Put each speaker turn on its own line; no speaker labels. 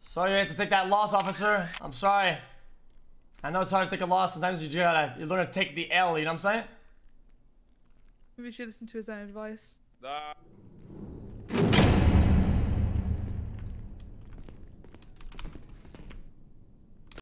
Sorry you had to take that loss, officer. I'm sorry. I know it's hard to take a loss. Sometimes you just gotta you learn to take the L. You know what I'm saying?
Maybe you should listen to his own advice.
Uh,